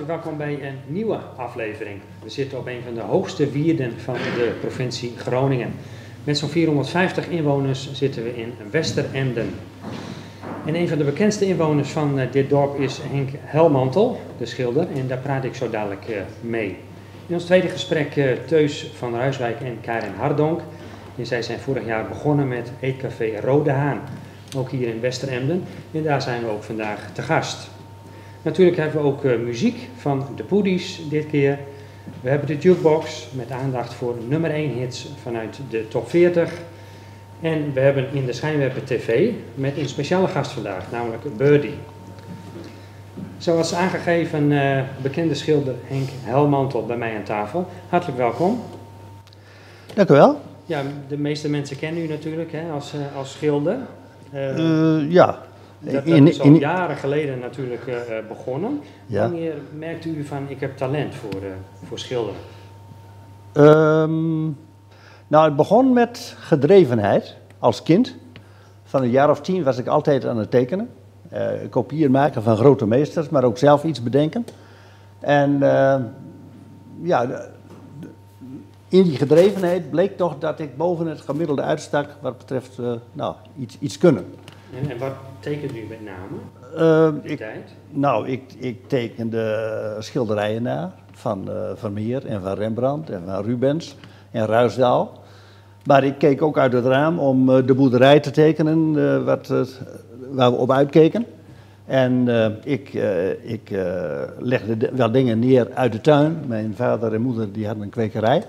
Welkom bij een nieuwe aflevering. We zitten op een van de hoogste wierden van de provincie Groningen. Met zo'n 450 inwoners zitten we in Westeremden. En een van de bekendste inwoners van eh, dit dorp is Henk Helmantel, de schilder. En daar praat ik zo dadelijk eh, mee. In ons tweede gesprek uh, Teus van Ruiswijk en Karin Hardonk. En zij zijn vorig jaar begonnen met Eetcafé Rode Haan, ook hier in Westeremden. En daar zijn we ook vandaag te gast. Natuurlijk hebben we ook uh, muziek van de Poedies dit keer. We hebben de jukebox met aandacht voor nummer 1 hits vanuit de top 40. En we hebben in de Schijnwerper TV met een speciale gast vandaag, namelijk Birdie. Zoals aangegeven, uh, bekende schilder Henk Helmantel bij mij aan tafel. Hartelijk welkom. Dank u wel. Ja, de meeste mensen kennen u natuurlijk hè, als, uh, als schilder. Ja. Dat, dat is al jaren geleden natuurlijk uh, begonnen. Ja. Wanneer merkte u van ik heb talent voor, voor schilderen? Um, nou, het begon met gedrevenheid als kind. Van een jaar of tien was ik altijd aan het tekenen. kopieën maken van grote meesters, maar ook zelf iets bedenken. En ja, in die gedrevenheid bleek toch dat ik boven het gemiddelde uitstak wat betreft uh, nou, iets, iets kunnen. En, en wat tekent u met name? Uh, ik, tijd? Nou, ik, ik tekende schilderijen na van uh, Vermeer en van Rembrandt en van Rubens en Ruisdaal. Maar ik keek ook uit het raam om uh, de boerderij te tekenen wat, waar we op uitkeken. En ik, ik legde wel dingen neer uit de tuin. Mijn vader en moeder die hadden een kwekerij.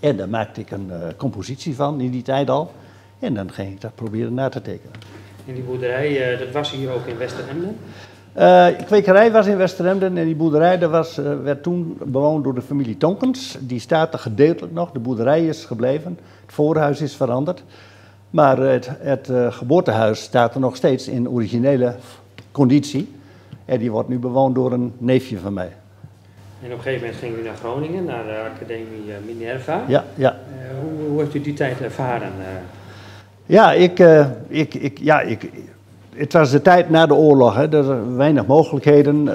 En daar maakte ik een compositie van in die tijd al. En dan ging ik dat proberen na te tekenen. En die boerderij, uh, dat was hier ook in Westeremden? Uh, de kwekerij was in Westeremden en die boerderij dat was, werd toen bewoond door de familie Tonkens. Die staat er gedeeltelijk nog, de boerderij is gebleven, het voorhuis is veranderd. Maar het, het geboortehuis staat er nog steeds in originele conditie. En die wordt nu bewoond door een neefje van mij. En op een gegeven moment ging u naar Groningen, naar de Academie eh, Minerva. Ja, ja. Hoe, hoe, heeft u die tijd ervaren? Uh? Ja, ik, uh, ik, ik, ja ik, het was de tijd na de oorlog. Hè. Er waren weinig mogelijkheden.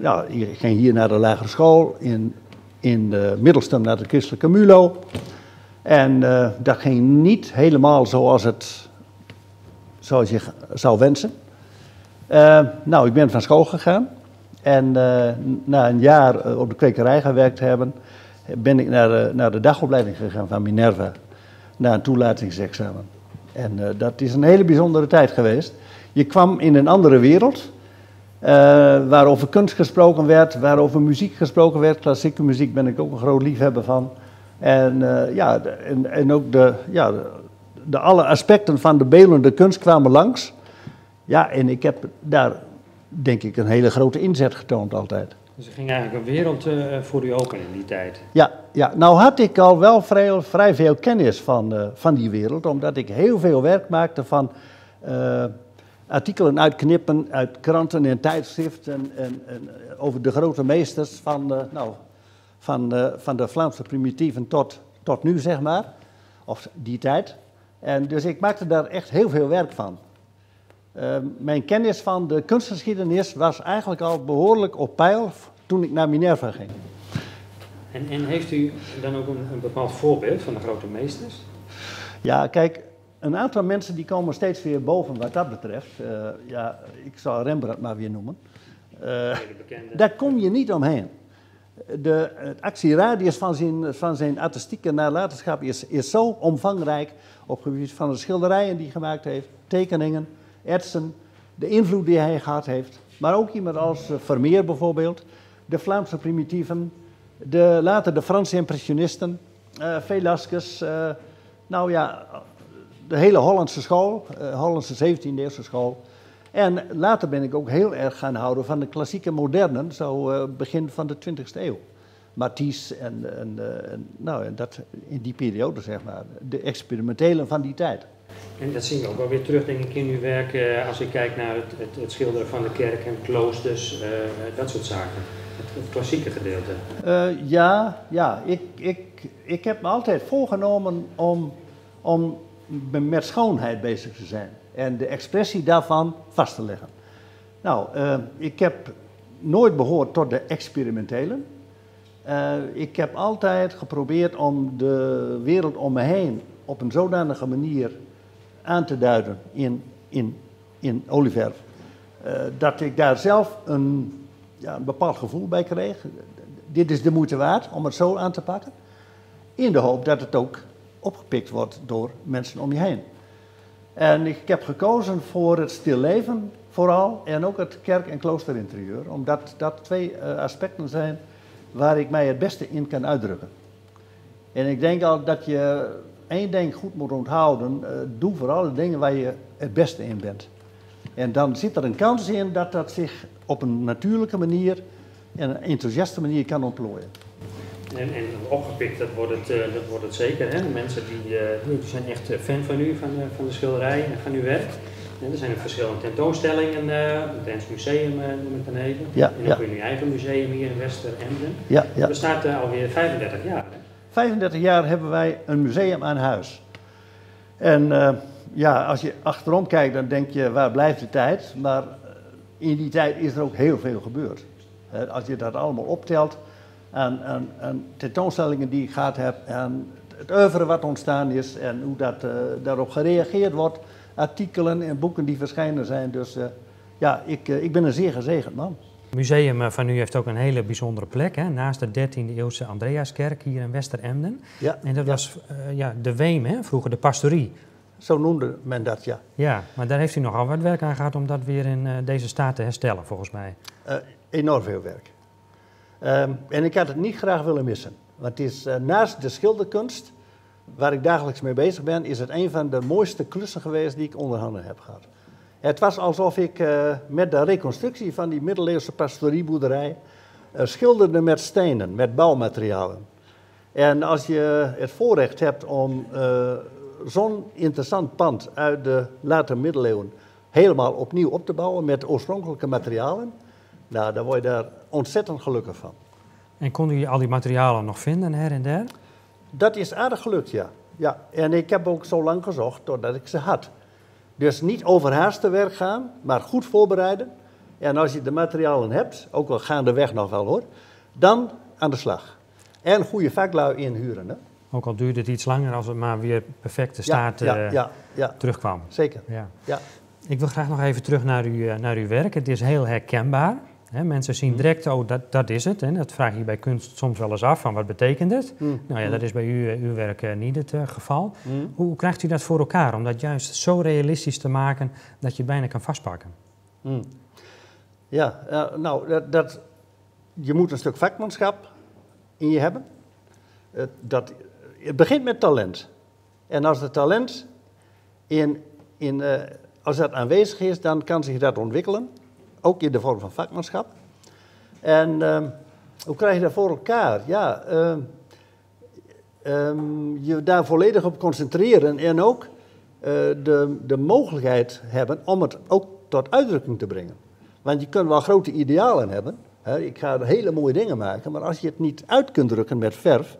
ja, ik ging hier naar de lagere school, in, in de Middelstum naar de christelijke MULO. En dat ging niet helemaal zoals, het, zoals je zou wensen. nou, ik ben van school gegaan. En uh, na een jaar uh, op de kwekerij gewerkt hebben, ben ik naar de, naar de dagopleiding gegaan van Minerva. Na een toelatingsexamen. En uh, dat is een hele bijzondere tijd geweest. Je kwam in een andere wereld, waar over kunst gesproken werd, waar over muziek gesproken werd. Klassieke muziek ben ik ook een groot liefhebber van. En, ja, en, en ook de, ja, de, de alle aspecten van de beeldende kunst kwamen langs. Ja, en ik heb daar denk ik, een hele grote inzet getoond altijd. Dus er ging eigenlijk een wereld uh, voor u open in die tijd. Ja, ja, nou had ik al wel vrij, vrij veel kennis van, uh, van die wereld, omdat ik heel veel werk maakte van uh, artikelen uitknippen uit kranten en tijdschriften en, en, over de grote meesters van, nou, van, van de Vlaamse primitieven tot, tot nu, zeg maar, of die tijd. En dus ik maakte daar echt heel veel werk van. Uh, mijn kennis van de kunstgeschiedenis was eigenlijk al behoorlijk op peil toen ik naar Minerva ging. En, en heeft u dan ook een, een, bepaald voorbeeld van de grote meesters? Ja, kijk, een aantal mensen die komen steeds weer boven wat dat betreft. Uh, ja, ik zal Rembrandt maar weer noemen. Uh, daar kom je niet omheen. De, het actieradius van zijn, van zijn artistieke nalatenschap is, is zo omvangrijk op het gebied van de schilderijen die hij gemaakt heeft, tekeningen, Edson, de invloed die hij gehad heeft. Maar ook iemand als eh, Vermeer bijvoorbeeld, de Vlaamse primitieven, de, later de Franse impressionisten, uh, Velasquez, uh, nou ja, de hele Hollandse school, uh, Hollandse 17e eeuwse school. En later ben ik ook heel erg gaan houden van de klassieke modernen, zo begin van de 20e eeuw. Matisse en, en, en, nou, en dat in die periode, zeg maar, de experimentelen van die tijd. En dat zien we ook wel weer terug, denk ik, in uw werk uh, als ik kijk naar het, het, het, schilderen van de kerk en kloosters, uh, dat soort zaken. Het, klassieke gedeelte. Ja, ja. Ik, ik, ik heb me altijd voorgenomen om, om met schoonheid bezig te zijn en de expressie daarvan vast te leggen. Nou, ik heb nooit behoord tot de experimentelen. Ik heb altijd geprobeerd om de wereld om me heen op een zodanige manier aan te duiden in, in, in olieverf. Uh, dat ik daar zelf een, ja, een bepaald gevoel bij kreeg. Dit is de moeite waard om het zo aan te pakken. In de hoop dat het ook opgepikt wordt door mensen om je heen. En ik heb gekozen voor het stilleven vooral en ook het kerk- en kloosterinterieur, omdat dat twee uh, aspecten zijn waar ik mij het beste in kan uitdrukken. En ik denk al dat je één ding goed moet onthouden, uh, doe vooral de dingen waar je het beste in bent. En dan zit er een kans in dat dat zich op een natuurlijke manier en een enthousiaste manier kan ontplooien. En, en opgepikt, dat wordt het, uh, dat wordt het zeker. Hè? De mensen die, uh, die zijn echt fan van u, van, van de schilderij en van uw werk. En er zijn verschillende tentoonstellingen, het Dens Museum noem ik dan even. Ja, en ook ja. in uw eigen museum hier in Wester-Emden. Ja, ja. Dat bestaat alweer 35 jaar. Hè? 35 jaar hebben wij een museum aan huis. En ja, als je achterom kijkt, dan denk je, waar blijft de tijd? Maar in die tijd is er ook heel veel gebeurd. Als je dat allemaal optelt, aan, tentoonstellingen die ik gehad heb, aan het oeuvre wat ontstaan is en hoe dat, uh, daarop gereageerd wordt, artikelen en boeken die verschijnen zijn. Dus ja, ik, ik ben een zeer gezegend man. Het museum van u heeft ook een hele bijzondere plek, hè? naast de 13e eeuwse Andreaskerk hier in Wester-Emden. Ja, en dat ja. was ja, de Weem, hè? vroeger de pastorie. Zo noemde men dat, ja. Ja, maar daar heeft u nogal wat werk aan gehad om dat weer in deze staat te herstellen, volgens mij. enorm veel werk. Um, en ik had het niet graag willen missen. Want het is naast de schilderkunst, waar ik dagelijks mee bezig ben, is het een van de mooiste klussen geweest die ik onder handen heb gehad. Het was alsof ik uh, met de reconstructie van die middeleeuwse pastorieboerderij uh, schilderde met stenen, met bouwmaterialen. En als je het voorrecht hebt om zo'n interessant pand uit de late middeleeuwen helemaal opnieuw op te bouwen met oorspronkelijke materialen, nou, daar word je daar ontzettend gelukkig van. En konden jullie al die materialen nog vinden her en der? Dat is aardig gelukt, ja. ja. En ik heb ook zo lang gezocht totdat ik ze had. Dus niet overhaast te werk gaan, maar goed voorbereiden. En als je de materialen hebt, ook al gaandeweg nog wel hoor, dan aan de slag. En goede vaklui inhuren. Hè? Ook al duurde het iets langer als het maar weer perfecte staat ja, ja, ja, ja. terugkwam. Zeker. Ja. Ja. Ik wil graag nog even terug naar, u, naar uw werk. Het is heel herkenbaar. He, mensen zien direct, oh, dat, dat is het. En dat vraag je bij kunst soms wel eens af, van wat betekent het? Mm. Nou ja, dat is bij u, uw werk uh, niet het uh, geval. Mm. Hoe, krijgt u dat voor elkaar, om dat juist zo realistisch te maken dat je het bijna kan vastpakken? Mm. Ja, uh, nou, dat, dat, je moet een stuk vakmanschap in je hebben. dat, het begint met talent. En als het talent in, in, als dat aanwezig is, dan kan zich dat ontwikkelen ook in de vorm van vakmanschap. En uh, hoe krijg je dat voor elkaar? Ja, uh, um, je daar volledig op concentreren en ook uh, de, de mogelijkheid hebben om het ook tot uitdrukking te brengen. Want je kunt wel grote idealen hebben. Hè? Ik ga hele mooie dingen maken, maar als je het niet uit kunt drukken met verf,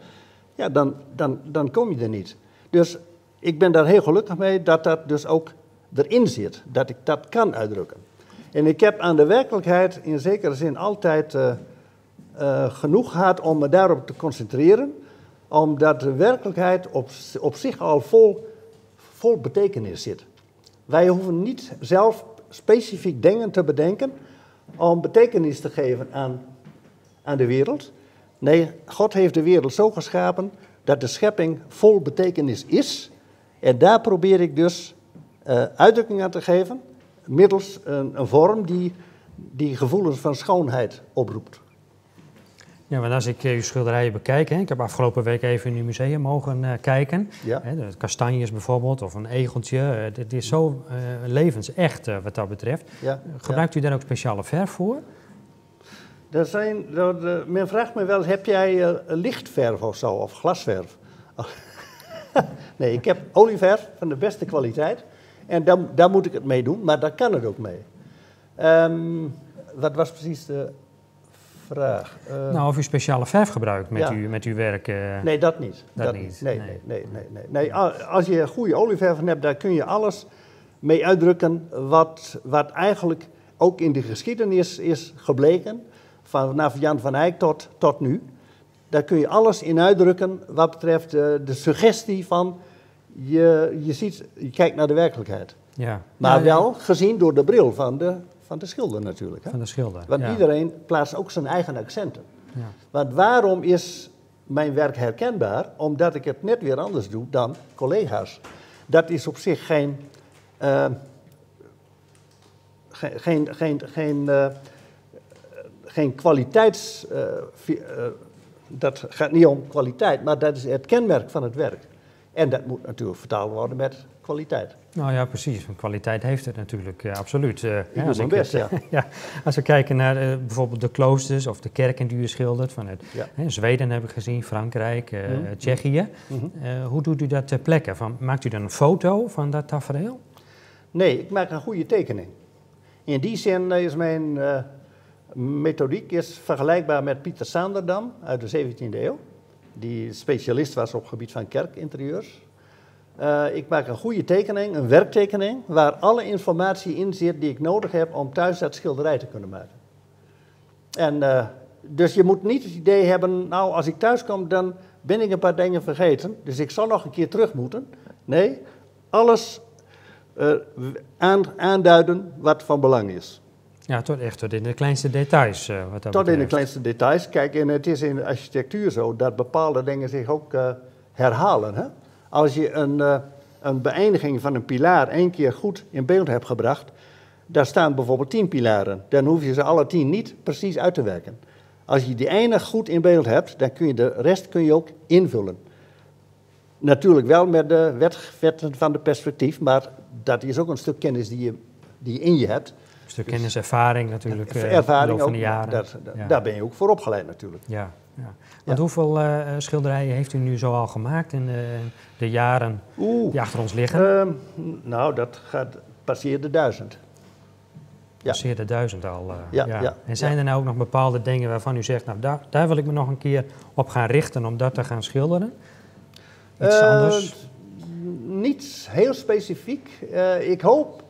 ja, dan, dan, dan kom je er niet. Dus ik ben daar heel gelukkig mee dat dat dus ook erin zit, dat ik dat kan uitdrukken. En ik heb aan de werkelijkheid in zekere zin altijd uh, uh, genoeg gehad om me daarop te concentreren, omdat de werkelijkheid op, op zich al vol, vol betekenis zit. Wij hoeven niet zelf specifiek dingen te bedenken om betekenis te geven aan, aan de wereld. Nee, God heeft de wereld zo geschapen dat de schepping vol betekenis is. En daar probeer ik dus uh, uitdrukking aan te geven middels een, een, vorm die, die gevoelens van schoonheid oproept. Ja, want als ik uw schilderijen bekijk, hè, ik heb afgelopen week even in uw museum mogen uh, kijken. Ja. Hè, de kastanjes bijvoorbeeld, of een egeltje. Het is zo uh, levensecht wat dat betreft. Ja. Gebruikt u daar ook speciale verf voor? Er zijn, er, men vraagt me wel, heb jij lichtverf of zo, of glasverf? nee, ik heb olieverf van de beste kwaliteit. En daar, daar, moet ik het mee doen, maar daar kan het ook mee. Um, wat was precies de vraag? Uh, nou, of u speciale verf gebruikt met, ja. uw, met uw werk? Uh, nee, dat niet. Dat, dat niet. Nee, nee, nee, nee, nee, nee. Als je goede olieverf hebt, daar kun je alles mee uitdrukken wat, wat eigenlijk ook in de geschiedenis is gebleken. vanaf Jan van Eyck tot, tot nu. Daar kun je alles in uitdrukken wat betreft uh, de suggestie van je, je, ziet, je kijkt naar de werkelijkheid. Ja. Maar Ja, wel gezien door de bril van de, van de schilder natuurlijk. Hè? Van de schilder. Want iedereen plaatst ook zijn eigen accenten. Ja. Want waarom is mijn werk herkenbaar? Omdat ik het net weer anders doe dan collega's. Dat is op zich geen. eh, ge- geen, geen, geen, eh, geen kwaliteits. eh, dat gaat niet om kwaliteit, maar dat is het kenmerk van het werk. En dat moet natuurlijk vertaald worden met kwaliteit. Nou ja, precies. Want kwaliteit heeft het natuurlijk, absoluut. Eh, ja, doe als ik best, het- ja. ja, als we kijken naar eh, bijvoorbeeld de kloosters of de kerken die u schildert, vanuit Ja. Zweden heb ik gezien, Frankrijk, eh, Mhm. Tsjechië. Mhm. Eh, hoe doet u dat ter plekke? Van, maakt u dan een foto van dat tafereel? Nee, ik maak een goede tekening. In die zin eh, is mijn eh, methodiek is vergelijkbaar met Pieter Sanderdam uit de 17e eeuw. Die specialist was op het gebied van kerkinterieurs. Eh, ik maak een goede tekening, een werktekening, waar alle informatie in zit die ik nodig heb om thuis dat schilderij te kunnen maken. En eh, dus je moet niet het idee hebben, nou als ik thuis kom dan ben ik een paar dingen vergeten, dus ik zal nog een keer terug moeten. Nee, alles eh, aan, aanduiden wat van belang is. Ja, tot echt tot in de kleinste details. eh, wat dat Tot in de kleinste details. Kijk, en het is in de architectuur zo dat bepaalde dingen zich ook eh, herhalen. Hè? Als je een, eh, een beëindiging van een pilaar één keer goed in beeld hebt gebracht, daar staan bijvoorbeeld tien pilaren. Dan hoef je ze alle tien niet precies uit te werken. Als je die ene goed in beeld hebt, dan kun je de rest kun je ook invullen. Natuurlijk wel met de wet- wetten van de perspectief, maar dat is ook een stuk kennis die je, die je in je hebt. Een stuk kennis, ervaring natuurlijk. eh, Ervaring loop van ook, de jaren. dat- dat- ja. daar ben je ook voor opgeleid natuurlijk. Ja, ja. Want hoeveel eh, schilderijen heeft u nu zo al gemaakt in de, de jaren Oeh, die achter ons liggen? ehm, nou dat gaat passeer de duizend. ja. Passeer de duizend al. eh, Ja, ja, En zijn er nou ook nog bepaalde dingen waarvan u zegt, nou daar, daar wil ik me nog een keer op gaan richten om dat te gaan schilderen? Iets Eh, anders? Niet heel specifiek. Ik hoop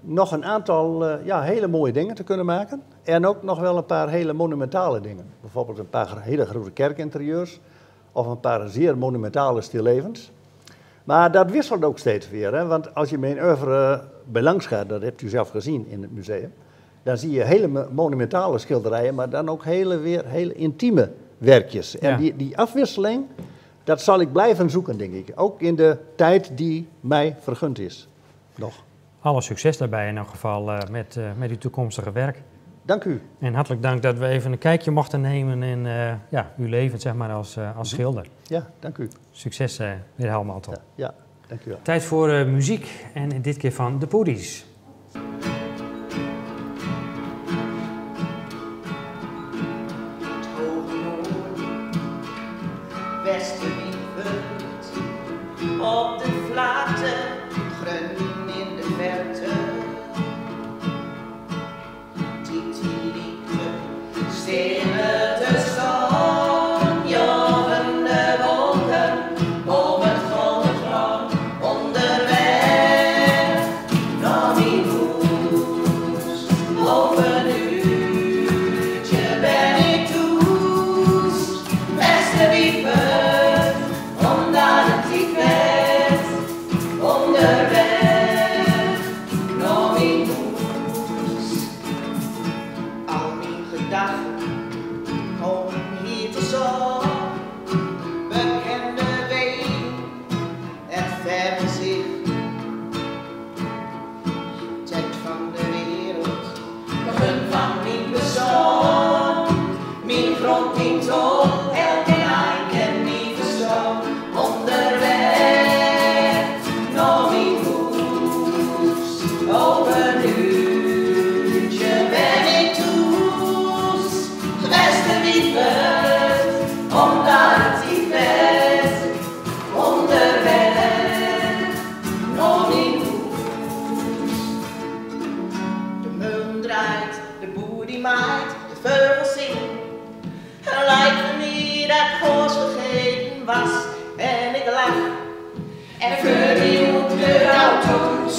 nog een aantal eh, ja, hele mooie dingen te kunnen maken. En ook nog wel een paar hele monumentale dingen. Bijvoorbeeld een paar hele grote kerkinterieurs. Of een paar zeer monumentale stillevens. Maar dat wisselt ook steeds weer. Hè? Want als je mijn oeuvre belangs gaat, dat hebt u zelf gezien in het museum. Dan zie je hele mo- monumentale schilderijen, maar dan ook hele, weer hele intieme werkjes. En Ja. die, die afwisseling, dat zal ik blijven zoeken, denk ik. Ook in de tijd die mij vergund is. Nog. Alle succes daarbij in elk geval eh, met, eh, met uw toekomstige werk. Dank u. En hartelijk dank dat we even een kijkje mochten nemen in eh, ja, uw leven zeg maar, als, als schilder. Ja, dank u. Succes weer helemaal top. Ja, ja dank u wel. Tijd voor muziek en dit keer van de Poodies.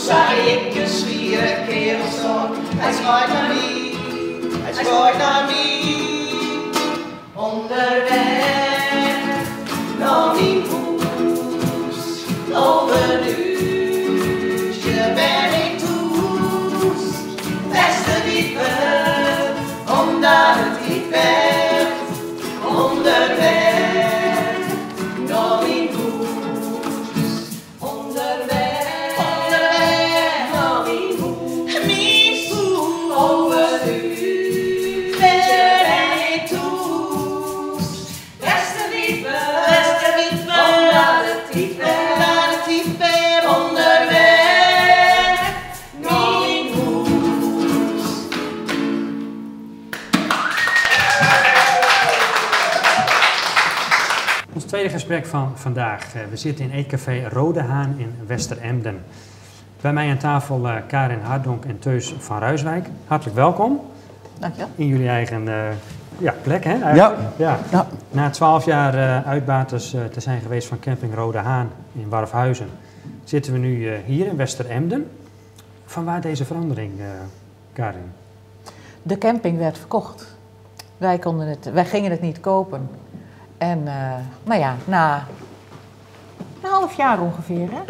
Zag ik zwieren kerel staan. Hij zwaait naar mij Hij schooit naar mij. Gesprek van vandaag. Eh, we zitten in Eetcafé Rode Haan in Westeremden. Bij mij aan tafel eh, Karin Hardonk en Teus van Ruiswijk. Hartelijk welkom Dank je. in jullie eigen eh, ja, plek. Hè, eigenlijk. ja. Ja. Na twaalf jaar eh, uitbaters te zijn geweest van camping Rode Haan in Warfhuizen, zitten we nu eh, hier in Westeremden. Van waar deze verandering, eh, Karin? De camping werd verkocht. Wij, konden het, wij gingen het niet kopen. En eh, nou ja, na een half jaar ongeveer hè,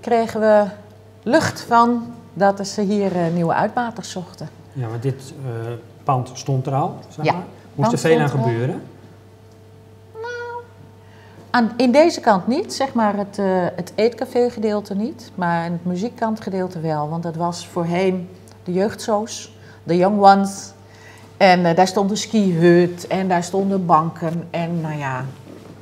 kregen we lucht van dat ze hier eh, nieuwe uitbaters zochten. Ja, want dit eh, pand stond er al, zeg Ja, maar. Moest er veel aan gebeuren? Aan, in deze kant niet, zeg maar het, het eetcafé gedeelte niet, maar in het muziekkant gedeelte wel. Want dat was voorheen de jeugdsoos, de young ones. En eh, daar stond een skihut en daar stonden banken en nou ja,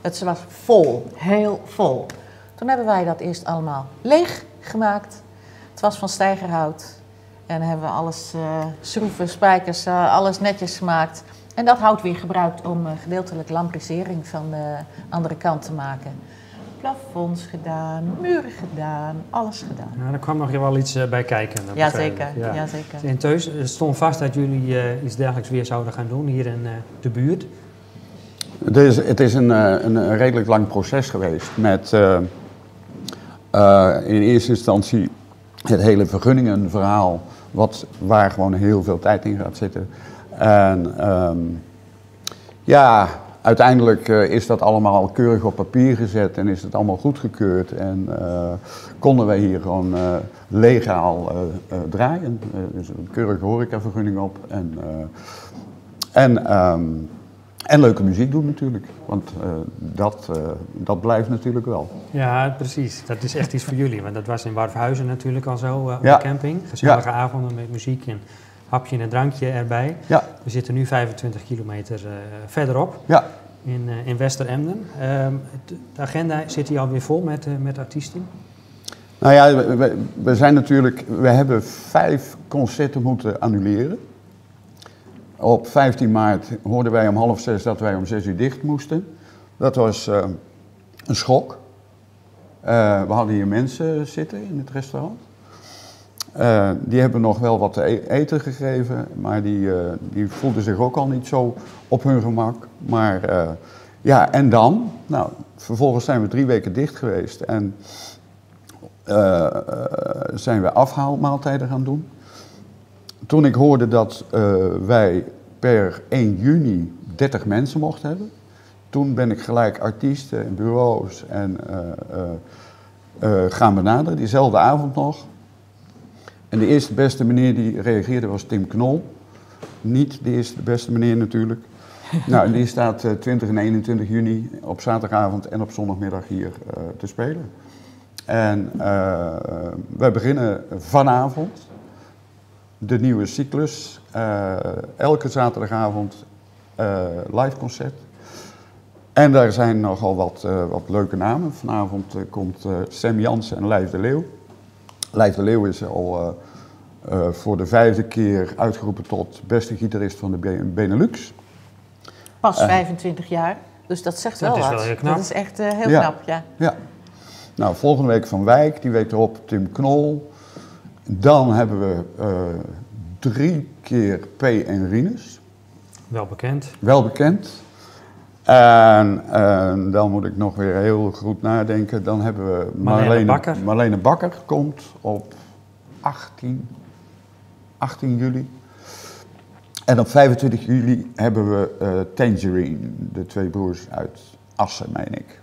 het was vol, heel vol. Toen hebben wij dat eerst allemaal leeg gemaakt. Het was van stijgerhout en hebben we alles, eh, schroeven, spijkers, eh, alles netjes gemaakt. En dat hout weer gebruikt om gedeeltelijk lamprisering van de andere kant te maken. Plafonds gedaan, muren gedaan, alles gedaan. Nou, daar kwam nog wel iets eh, bij kijken. Ja, zeker. Ja. Ja, zeker. In Teus, het stond vast dat jullie eh, iets dergelijks weer zouden gaan doen hier in eh, de buurt. Het is, het is een, eh, een redelijk lang proces geweest met eh, eh, in eerste instantie het hele vergunningenverhaal, wat, waar gewoon heel veel tijd in gaat zitten. En ehm, ja, uiteindelijk eh, is dat allemaal keurig op papier gezet en is het allemaal goedgekeurd. En eh, konden wij hier gewoon eh, legaal draaien. Dus een keurige horecavergunning op. En, en, ehm, en leuke muziek doen natuurlijk. Want dat, dat blijft natuurlijk wel. Ja, precies. Dat is echt iets voor jullie. Want dat was in Warfhuizen natuurlijk al zo op Ja. de camping. Gezellige avonden met muziek en hapje en drankje erbij. Ja, We zitten nu 25 kilometer eh, verderop ja. in, eh in Westeremden. Ehm, de agenda zit hier alweer vol met, eh, met artiesten. Nou ja, we, zijn natuurlijk, we hebben vijf concerten moeten annuleren. Op 15 maart hoorden wij om half zes dat wij om zes uur dicht moesten. Dat was een schok. We hadden hier mensen zitten in het restaurant. Eh, die hebben nog wel wat te eten gegeven, maar die, eh, die voelden zich ook al niet zo op hun gemak. Maar eh, ja, en dan? Nou, vervolgens zijn we drie weken dicht geweest en zijn we afhaalmaaltijden gaan doen. Toen ik hoorde dat wij per 1 juni 30 mensen mochten hebben, toen ben ik gelijk artiesten en bureaus en, gaan benaderen, diezelfde avond nog. En de eerste beste meneer die reageerde was Tim Knol. Niet de eerste beste meneer natuurlijk. nou, die staat eh, 20 en 21 juni op zaterdagavond en op zondagmiddag hier eh, te spelen. En eh, wij beginnen vanavond de nieuwe cyclus. Eh, elke zaterdagavond eh, live concert. En daar zijn nogal wat, eh, wat leuke namen. Vanavond eh, komt eh, Sam Jansen en Lijf de Leeuw. Lijf de Leeuw is al eh, eh, voor de vijfde keer uitgeroepen tot beste gitarist van de Be- Benelux. Pas Eh. 25 jaar, dus dat zegt Dat wel is wat. wel heel knap. Dat is echt eh, heel Ja. knap, ja. Ja. Nou, volgende week Van Wijk, die week erop Tim Knol. Dan hebben we eh, drie keer P. en Rinus, Wel bekend. wel bekend. En, en dan moet ik nog weer heel goed nadenken. Dan hebben we Marlene Bakker. Marlene Bakker komt op 18, 18 juli. En op 25 juli hebben we eh, Tangerine, de twee broers uit Assen, meen ik.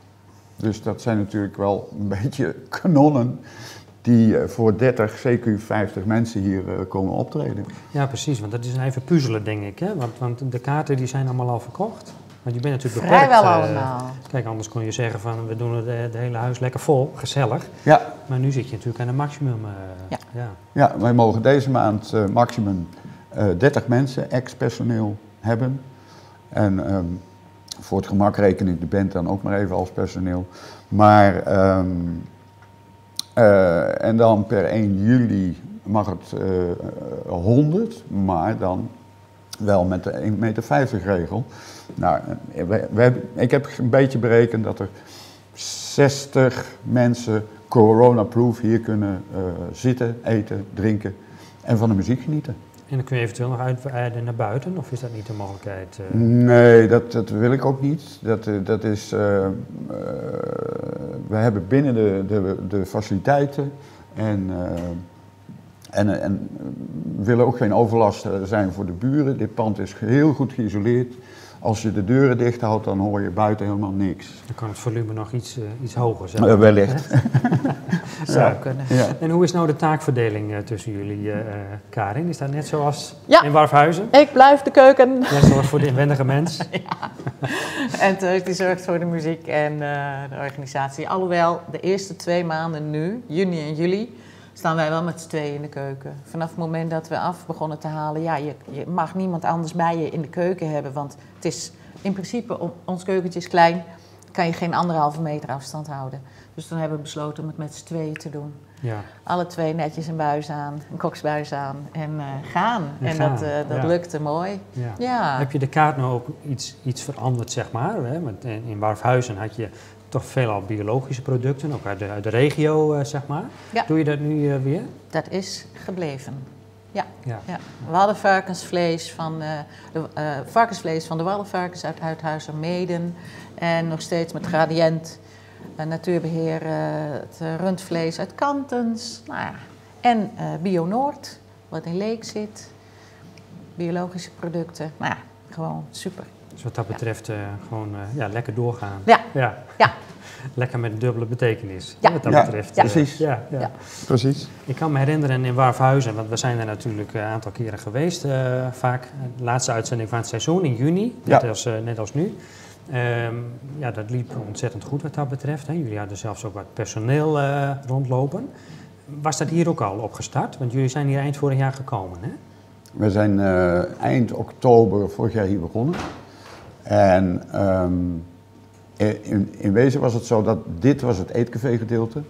Dus dat zijn natuurlijk wel een beetje kanonnen die eh, voor 30, zeker 50 mensen hier eh, komen optreden. Ja, precies, want dat is even puzzelen, denk ik. Hè? Want, want de kaarten die zijn allemaal al verkocht. Want je bent natuurlijk Vrijwel beperkt. eh, allemaal. Kijk, anders kon je zeggen van we doen het eh, de hele huis lekker vol, gezellig. Ja, Maar nu zit je natuurlijk aan een maximum. eh, Ja. ja. ja wij mogen deze maand eh, maximum eh 30 mensen, ex-personeel, hebben. En ehm, voor het gemak reken ik de band dan ook maar even als personeel. Maar, ehm, eh, en dan per 1 juli mag het eh 100, maar dan wel met de 1,50 meter regel. Nou, wij- wij- ik heb een beetje berekend dat er 60 mensen corona-proof hier kunnen eh, zitten, eten, drinken en van de muziek genieten. En dan kun je eventueel nog uitweiden naar buiten, of is dat niet de mogelijkheid? eh? Nee, dat, dat wil ik ook niet. Dat, eh, dat is, we hebben binnen de, de, de faciliteiten en, en, en we willen ook geen overlast zijn voor de buren. Dit pand is heel goed geïsoleerd. Als je de deuren dicht houdt, dan hoor je buiten helemaal niks. Dan kan het volume nog iets, eh, iets hoger zijn. Eh, wellicht. Zou kunnen. Ja. En hoe is nou de taakverdeling eh, tussen jullie, Karin? Is dat net zoals Ja. in Warfhuizen? Ik blijf de keuken. Net zoals voor de inwendige mens? En Teus die zorgt voor de muziek en eh, de organisatie. Alhoewel, de eerste twee maanden nu, juni en juli, staan wij wel met z'n tweeën in de keuken. Vanaf het moment dat we af begonnen te halen, ja, je, je mag niemand anders bij je in de keuken hebben. Want het is in principe, ons keukentje is klein, kan je geen anderhalve meter afstand houden. Dus dan hebben we besloten om het met z'n tweeën te doen. Ja. Alle twee netjes een buis aan, een koksbuis aan en eh, gaan. En En, gaan, dat, eh, dat ja. lukte mooi. ja. Heb je de kaart nou ook iets, iets veranderd, zeg maar? Hè? Want in Warfhuizen had je toch veelal biologische producten, ook uit de, uit de regio, eh, zeg maar. Ja. Doe je dat nu eh, weer? Dat is gebleven. Ja, Ja. ja. We hadden varkensvlees van, eh, de, eh, varkensvlees van de Wallenvarkens uit Uithuizen Meden. En nog steeds met Gradient, eh, Natuurbeheer, eh, het rundvlees uit Kantens. Nou ja. En Bio Noord, wat in Leek zit. Biologische producten. Nou ja, gewoon super. Dus wat dat betreft eh, gewoon eh, ja, lekker doorgaan. Ja, Ja. Ja. Lekker met een dubbele betekenis. Ja. Wat dat Ja, betreft. ja. eh, precies. Ja, ja. Ja. Precies. Ik kan me herinneren in Warfhuizen, want we zijn er natuurlijk een aantal keren geweest, eh, vaak. De laatste uitzending van het seizoen in juni, net, Ja. als, eh, net als nu. Ehm, ja, dat liep ontzettend goed wat dat betreft. Hè. Jullie hadden zelfs ook wat personeel eh, rondlopen. Was dat hier ook al opgestart? Want jullie zijn hier eind vorig jaar gekomen, hè? We zijn eh, eind oktober vorig jaar hier begonnen. En ehm, in, in wezen was het zo dat dit was het eetcafé gedeelte.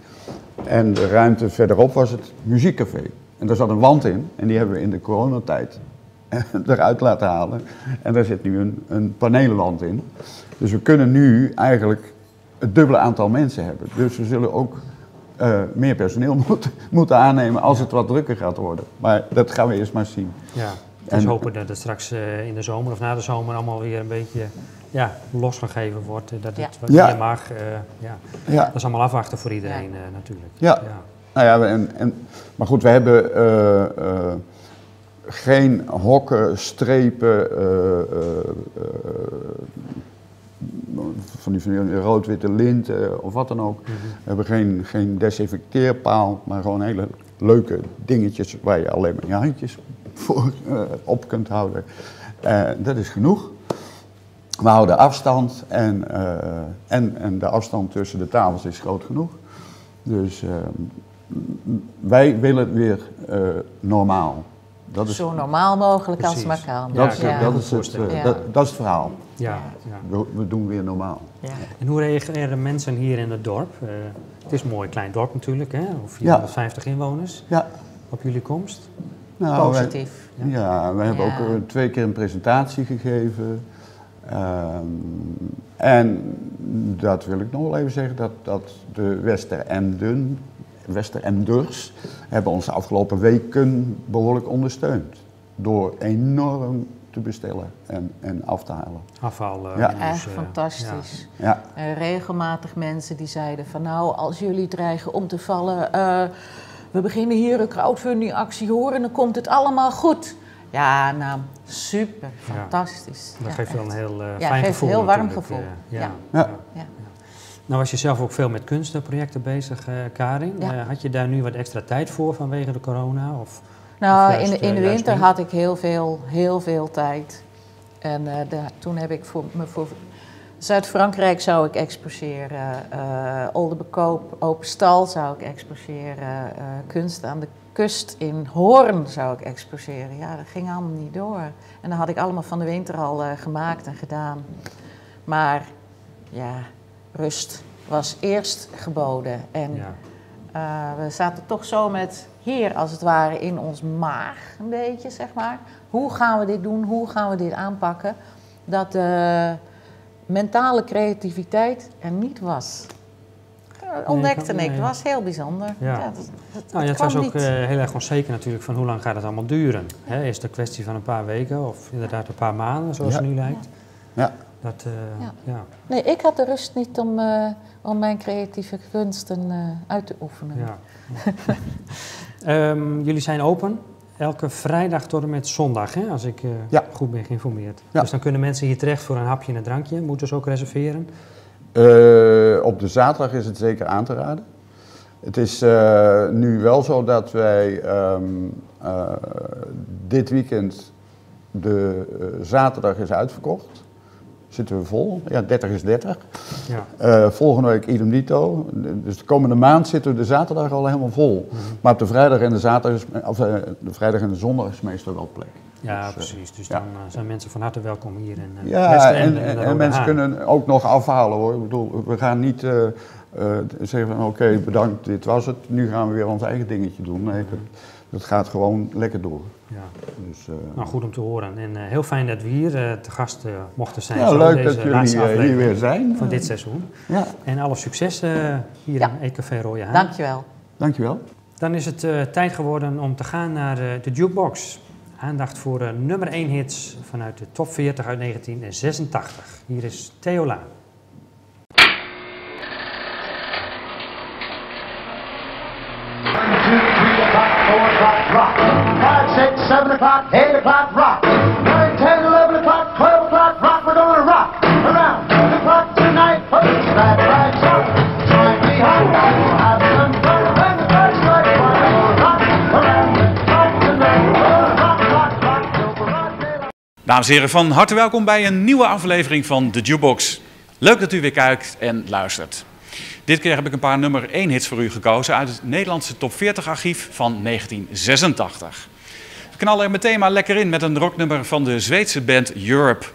En de ruimte verderop was het muziekcafé. En daar zat een wand in. En die hebben we in de coronatijd eruit laten halen. En daar zit nu een, een panelenwand in. Dus we kunnen nu eigenlijk het dubbele aantal mensen hebben. Dus we zullen ook eh, meer personeel moeten, moeten aannemen als het wat drukker gaat worden. Maar dat gaan we eerst maar zien. Ja. Dus En- hopen dat het straks eh, in de zomer of na de zomer allemaal weer een beetje ja, losgegeven wordt. eh, Dat het Ja. wat Ja. meer mag. eh, ja. Ja. Dat is allemaal afwachten voor iedereen eh, natuurlijk. Ja. Nou ja, we- en, en, maar goed, we hebben eh, eh, geen hokken, strepen, eh, eh, eh, van die, van die rood-witte lint eh, of wat dan ook. Mhm. We hebben geen, geen desinfecteerpaal, maar gewoon hele leuke dingetjes waar je alleen maar je handjes voor eh, op kunt houden. Eh, dat is genoeg. We houden afstand en, eh, en, en de afstand tussen de tafels is groot genoeg. Dus wij willen weer eh, normaal. Dat is, Zo normaal mogelijk als het Precies. maar kan. dat, is, Ja, dat, is het, Ja. dat, dat is het verhaal. Ja, ja. We, we doen weer normaal. Ja. En hoe reageren mensen hier in het dorp? Eh, het is een mooi klein dorp natuurlijk, hè? Of 450 inwoners Ja, op jullie komst. Nou, wij- Positief. ja, we hebben Ja. ook eh, twee keer een presentatie gegeven. Ehm, en dat wil ik nog wel even zeggen, dat, dat de Westeremden, Westeremders, hebben ons de afgelopen weken behoorlijk ondersteund. Door enorm te bestellen en, en af te halen. Afval. eh, Ja. dus, Echt eh, fantastisch. Ja, En regelmatig mensen die zeiden van nou, als jullie dreigen om te vallen, eh, we beginnen hier een crowdfunding actie hoor en dan komt het allemaal goed. Ja, nou, super, fantastisch. Dat Ja, geeft wel een heel eh Ja, fijn geeft gevoel. een heel warm gevoel. eh, ja. Ja. Ja. Ja. Nou was je zelf ook veel met kunstenprojecten bezig, eh, Karin. Ja. Eh, had je daar nu wat extra tijd voor vanwege de corona? Of, Nou, Of juist, in, de- in de juist winter niet? had ik heel veel, heel veel tijd. En eh, daar- toen heb ik voor, me voor Zuid-Frankrijk zou ik exposeren, eh Oldenbekoop, Open Stal zou ik exposeren, eh, kunst aan de kust in Hoorn zou ik exposeren. Ja, dat ging allemaal niet door. En dat had ik allemaal van de winter al eh, gemaakt en gedaan. Maar ja, rust was eerst geboden. En ja. we zaten toch zo met hier, als het ware, in ons maag, een beetje, zeg maar. Hoe gaan we dit doen? Hoe gaan we dit aanpakken? Dat de mentale creativiteit er niet was. Dat ontdekte nee. ik. Het was heel bijzonder. Ja. dat, dat, dat Nou ja, het was ook niet. eh, heel erg onzeker natuurlijk van hoe lang gaat het allemaal duren. Hè, is het een kwestie van een paar weken of inderdaad een paar maanden, zoals Ja. het nu lijkt? Ja. Dat, eh, Ja. ja. Nee, ik had de rust niet om, eh, om mijn creatieve kunsten eh, uit te oefenen. Ja. Ehm, jullie zijn open elke vrijdag tot en met zondag, hè, als ik eh, Ja. goed ben geïnformeerd. Ja. Dus dan kunnen mensen hier terecht voor een hapje en een drankje. Moeten ze ook reserveren? Eh, op de zaterdag is het zeker aan te raden. Het is eh, nu wel zo dat wij ehm, eh, dit weekend de zaterdag is uitverkocht. Zitten we vol. Ja, 30 is 30. Ja. Eh, volgende week idem dito. Dus de komende maand zitten we de zaterdag al helemaal vol. Mhm. Maar op de vrijdag en de zaterdag, is, of, eh, de vrijdag en de zondag is meestal wel plek. Ja, Dus, eh, precies. Dus ja. dan zijn mensen van harte welkom hier in uh, Ja, en, en, en mensen kunnen ook nog afhalen hoor. Ik bedoel, we gaan niet zeggen van oké, bedankt, dit was het. Nu gaan we weer ons eigen dingetje doen. Nee, dat gaat gewoon lekker door. Ja. Dus, eh, Nou, goed om te horen. En eh, heel fijn dat we hier eh, te gast mochten zijn. ja, zo, leuk deze dat jullie hier weer zijn. Van dit seizoen. Ja, En alle succes eh, hier Ja. in Ecafé Rode Haan. Dankjewel. dankjewel. Dan is het eh, tijd geworden om te gaan naar eh, de jukebox. Aandacht voor eh, nummer 1 hits vanuit de top 40 uit 1986. Hier is Theola. One, o'clock, rock. Nine, ten, eleven o'clock, twelve o'clock, rock. We're gonna rock around the clock tonight. First that right up. Join me hot. Have some fun when the first light fire. Rock around the clock tonight. Rock, rock, rock. Dames en heren, van harte welkom bij een nieuwe aflevering van de Jukebox. Leuk dat u weer kijkt en luistert. Dit keer heb ik een paar nummer 1 hits voor u gekozen uit het Nederlandse top 40 archief van 1986. Knallen er meteen maar lekker in met een rocknummer van de Zweedse band Europe.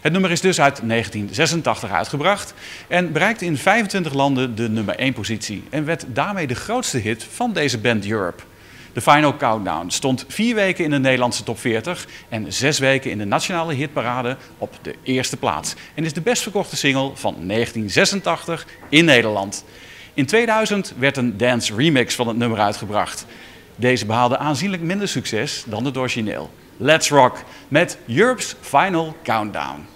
Het nummer is dus uit 1986 uitgebracht en bereikte in 25 landen de nummer 1 positie en werd daarmee de grootste hit van deze band Europe. De Final Countdown stond vier weken in de Nederlandse top 40 en zes weken in de nationale hitparade op de eerste plaats. En is de best verkochte single van 1986 in Nederland. In 2000 werd een dance remix van het nummer uitgebracht. Deze behaalde aanzienlijk minder succes dan het origineel. Let's Rock met Europe's Final Countdown.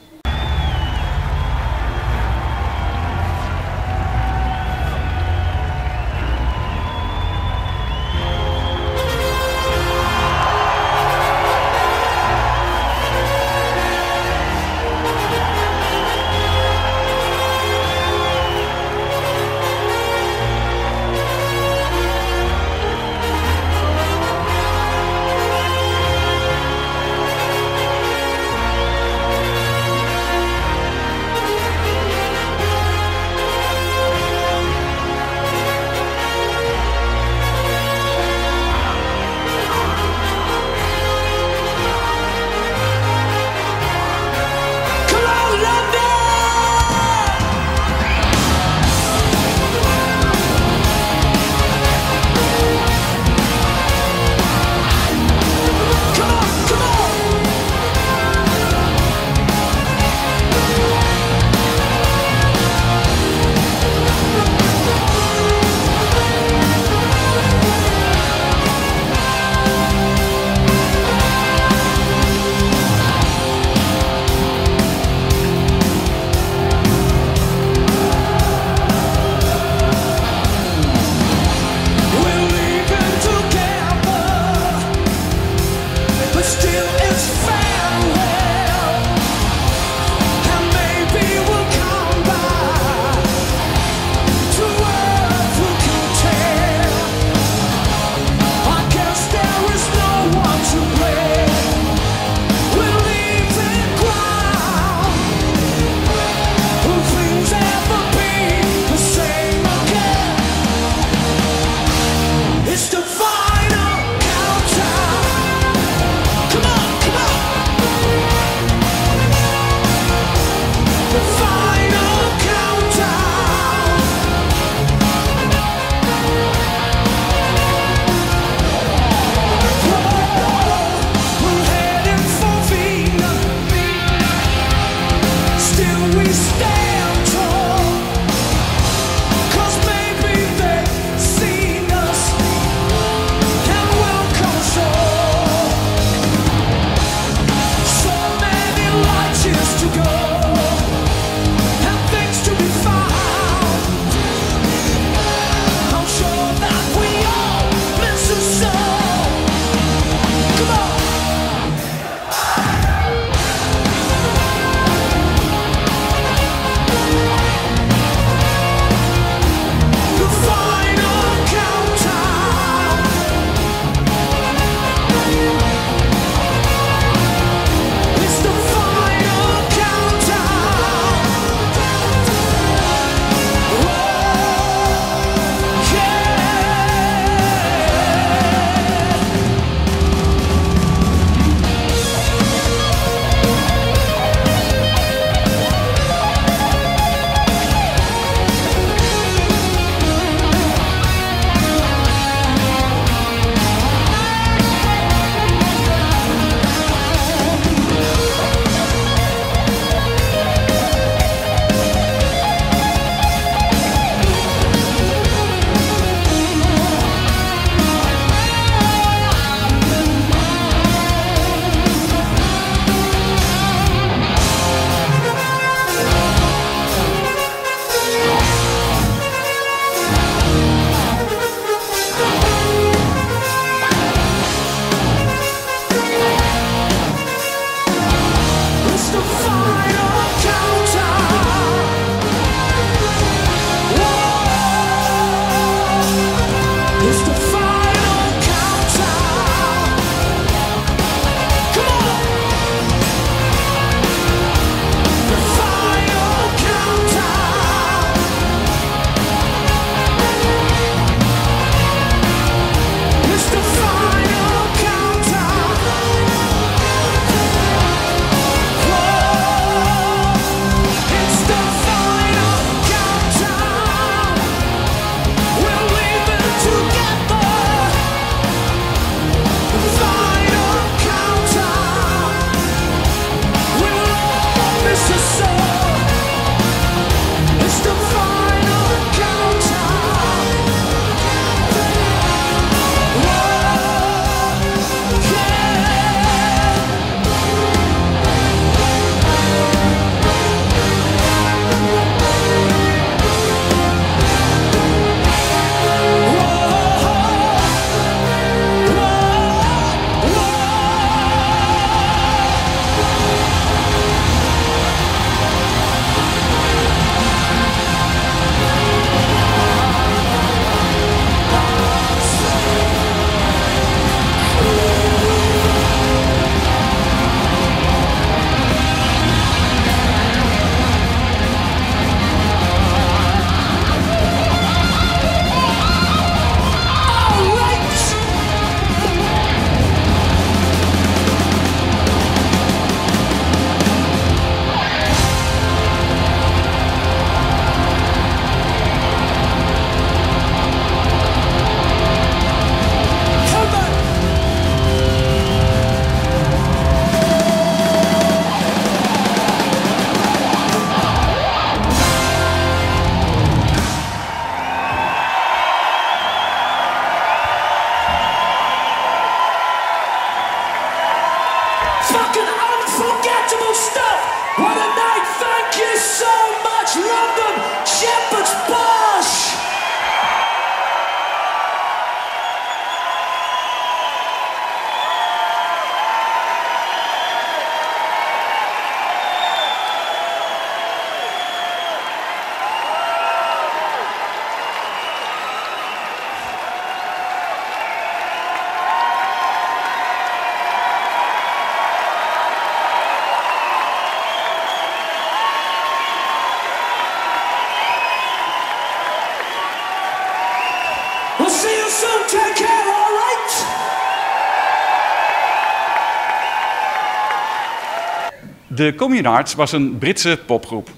De Communards was een Britse popgroep.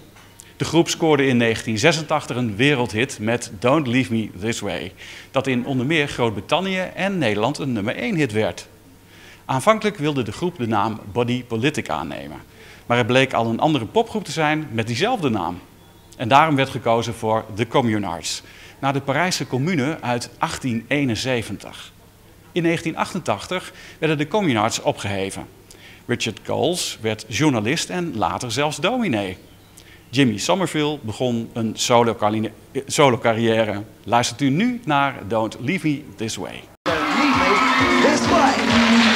De groep scoorde in 1986 een wereldhit met Don't Leave Me This Way, dat in onder meer Groot-Brittannië en Nederland een nummer 1 hit werd. Aanvankelijk wilde de groep de naam Body Politic aannemen, maar het bleek al een andere popgroep te zijn met diezelfde naam. En daarom werd gekozen voor de Communards, naar de Parijse commune uit 1871. In 1988 werden de Communards opgeheven. Richard Coles werd journalist en later zelfs dominee. Jimmy Somerville begon een solo-carrière. Solo carrière. Luistert u nu naar Don't Leave Me This Way. This way.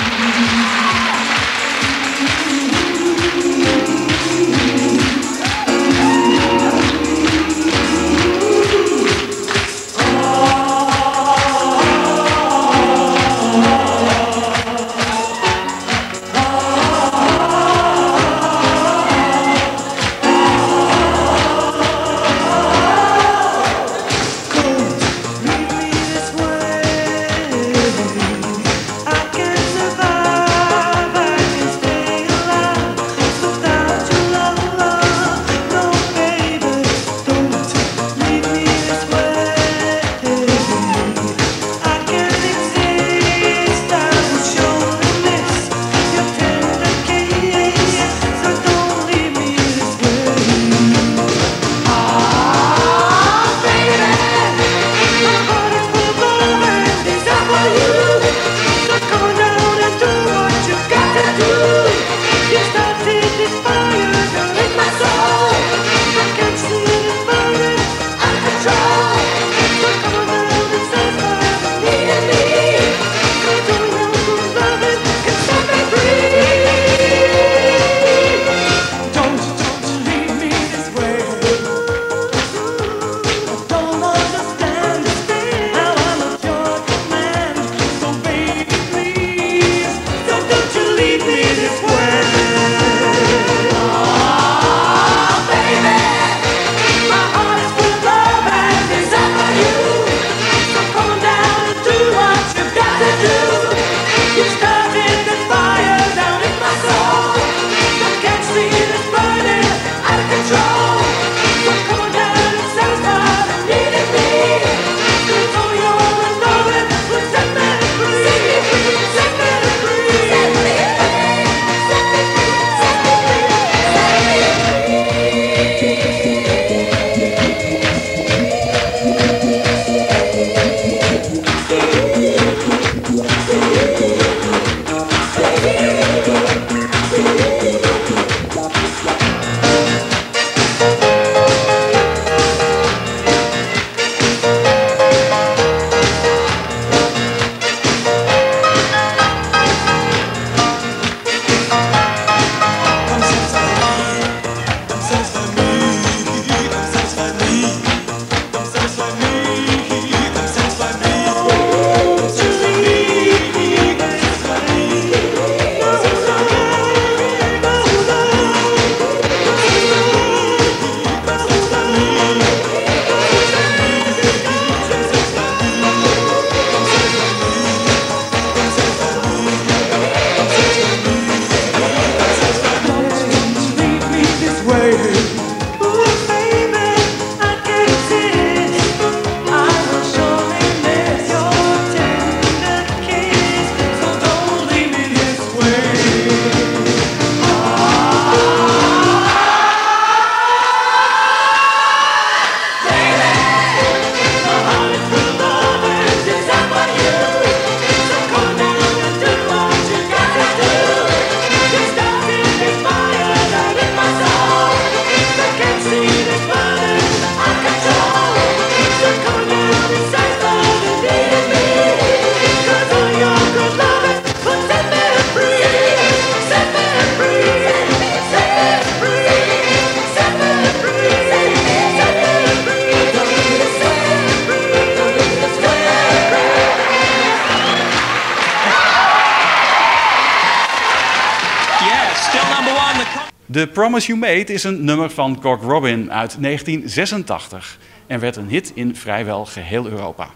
The Promise You Made is een nummer van Cork Robin uit 1986 en werd een hit in vrijwel geheel Europa.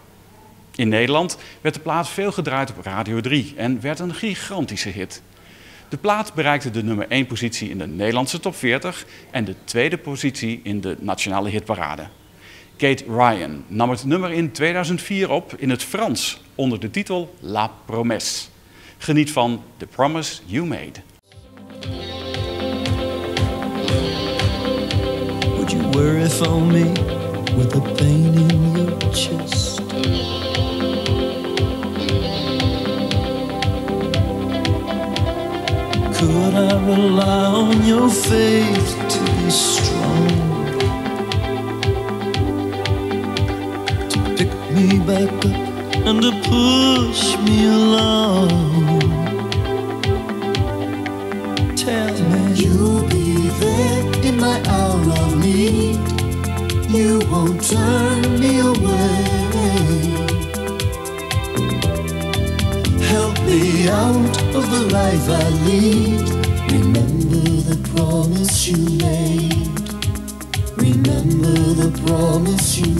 In Nederland werd de plaat veel gedraaid op Radio 3 en werd een gigantische hit. De plaat bereikte de nummer 1 positie in de Nederlandse top 40 en de tweede positie in de nationale hitparade. Kate Ryan nam het nummer in 2004 op in het Frans onder de titel La Promesse. Geniet van The Promise You Made. Worry for me with the pain in your chest? Could I rely on your faith to be strong? To pick me back up and to push me along. Tell me you'll be there in my hour of need. Won't turn me away. Help me out of the life I lead. Remember the promise you made. Remember the promise you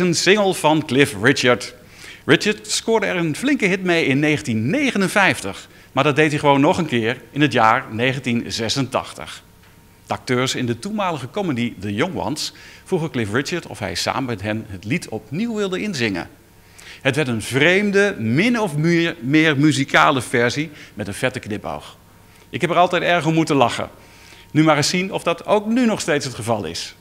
een single van Cliff Richard. Richard scoorde er een flinke hit mee in 1959, maar dat deed hij gewoon nog een keer in het jaar 1986. De acteurs in de toenmalige comedy The Young Ones vroegen Cliff Richard of hij samen met hen het lied opnieuw wilde inzingen. Het werd een vreemde, min of meer, meer muzikale versie met een vette knipoog. Ik heb er altijd erg om moeten lachen. Nu maar eens zien of dat ook nu nog steeds het geval is.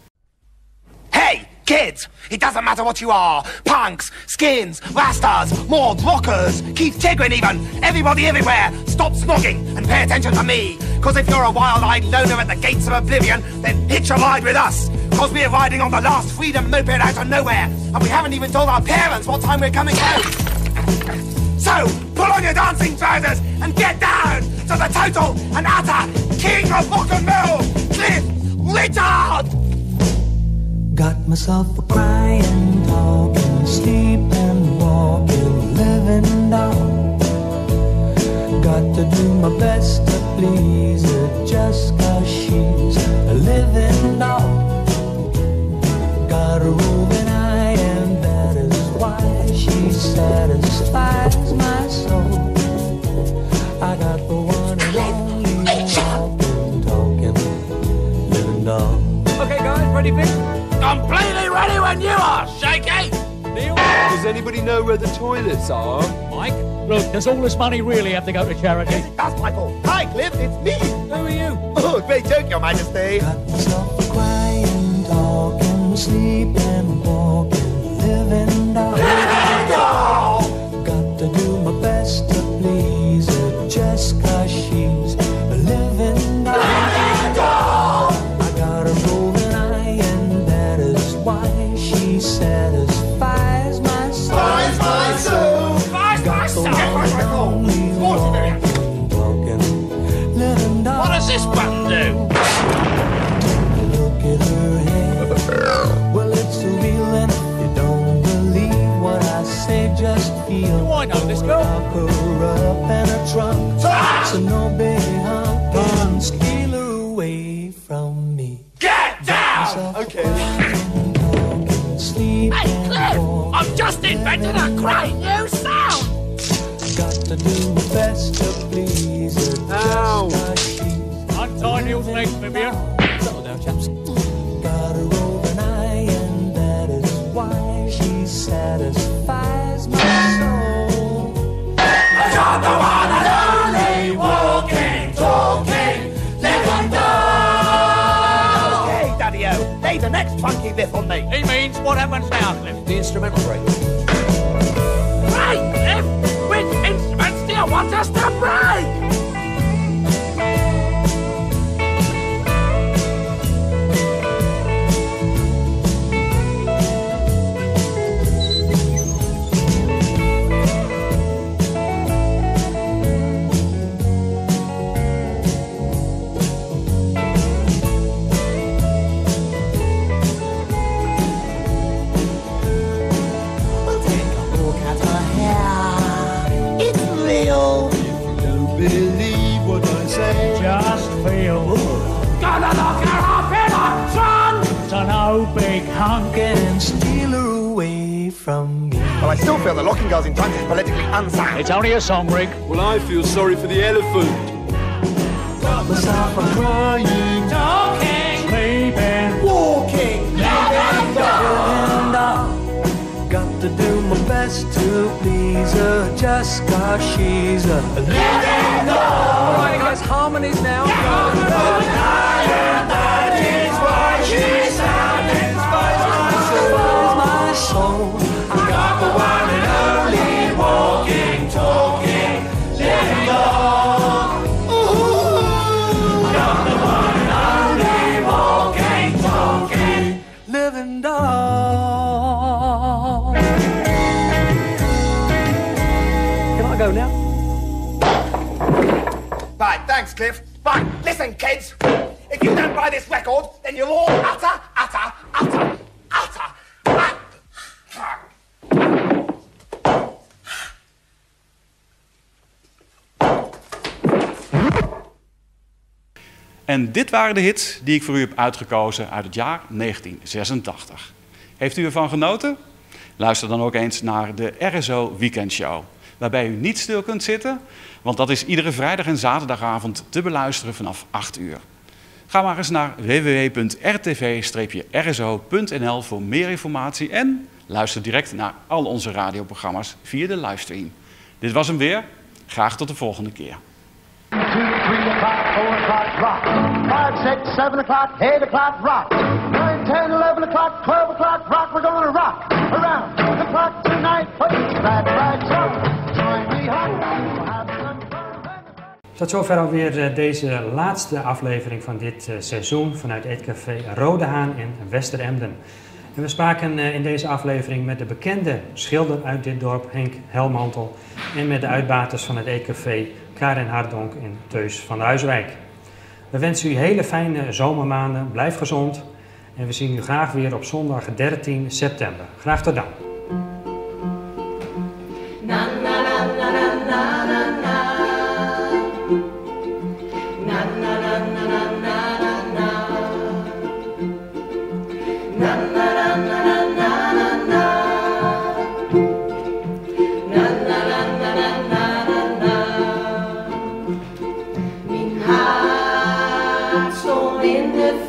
Hey, kids! It doesn't matter what you are punks, skins, rastas, mords, rockers, Keith Chegwin, even. Everybody everywhere, stop snogging and pay attention to me. Because if you're a wild eyed loner at the gates of oblivion, then hitch a ride with us. Because we're riding on the last freedom moped out of nowhere. And we haven't even told our parents what time we're coming home. So, pull on your dancing trousers and get down to the total and utter king of rock and roll, Cliff Richard! Got myself a crying, talking, sleeping, walking, living doll. Got to do my best to please her just cause she's a living doll. Got a roving eye, and that is why she satisfies. anyone you are, Shaky! Does anybody know where the toilets are? Mike? Look, does all this money really have to go to charity? Yes, it does, Michael. Hi, Cliff, it's me. Who are you? Oh, great joke, Your Majesty. Got to do my best up in trunk. So no big hump can steal her away from me. Get down. Okay. Sleep Hey, Cliff! I've just invented a great new sound! Got to do my best to please her. Ow. Just cause she's Untie Neil's legs, Vivian. Daddy-O, the next funky riff on me. He means what happens now, Cliff? The instrumental break. Right, Cliff! Which instruments do you want us to break? Feel. Gonna lock her up in a trunk! To no big hunk. And steal her away from me. Well, I still feel the locking girls in trunks is politically unsound. It's only a song, Rick. Well, I feel sorry for the elephant. Got Myself a crying, Talking, sleeping, Walking, living doll. and I got to do my best to pleaser, just cause she's a living doll. All right, guys, harmonies now. That is why she sounded my soul. Thanks, Cliff. Listen, kids. If you don't buy this record, then you'll all utter, utter. En dit waren de hits die ik voor u heb uitgekozen uit het jaar 1986. Heeft u ervan genoten? Luister dan ook eens naar de RSO Weekendshow, waarbij u niet stil kunt zitten, want dat is iedere vrijdag en zaterdagavond te beluisteren vanaf 8 uur. Ga maar eens naar www.rtv-rso.nl voor meer informatie en luister direct naar al onze radioprogramma's via de livestream. Dit was hem weer. Graag tot de volgende keer. Two, three o'clock, four o'clock, rock. Five, six, seven o'clock, eight o'clock, rock. We're gonna rock around the clock tonight. Put that right so. Join me home. Tot zover alweer eh, deze laatste aflevering van dit eh, seizoen vanuit Eetcafé Rode Haan in Westeremden. En we spraken eh, in deze aflevering met de bekende schilder uit dit dorp, Henk Helmantel, en met de uitbaters van het Eetcafé, Karin Hardonk en Teus van Ruiswijk. We wensen u hele fijne zomermaanden, blijf gezond en we zien u graag weer op zondag 13 september. Graag tot dan.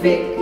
In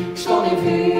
zeer. Ik stond